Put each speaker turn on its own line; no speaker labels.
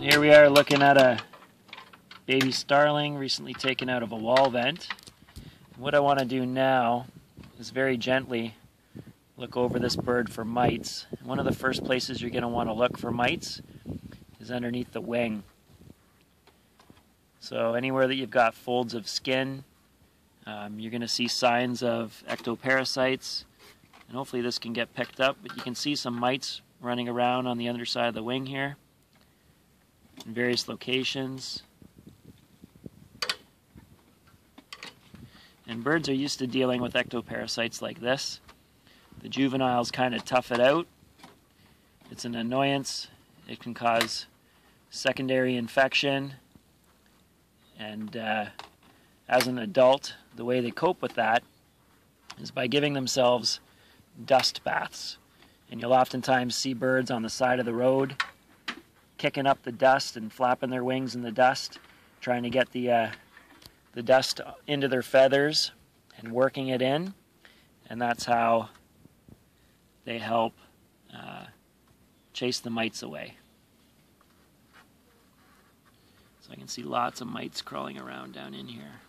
Here we are looking at a baby starling recently taken out of a wall vent. What I want to do now is very gently look over this bird for mites. One of the first places you're going to want to look for mites is underneath the wing. So anywhere that you've got folds of skin, um, you're going to see signs of ectoparasites, and hopefully this can get picked up, but you can see some mites running around on the underside of the wing here in various locations. And birds are used to dealing with ectoparasites like this. The juveniles kind of tough it out. It's an annoyance. It can cause secondary infection. And uh, as an adult, the way they cope with that is by giving themselves dust baths. And you'll oftentimes see birds on the side of the road kicking up the dust and flapping their wings in the dust, trying to get the uh, the dust into their feathers and working it in, and that's how they help uh, chase the mites away. So I can see lots of mites crawling around down in here.